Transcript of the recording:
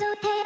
to pay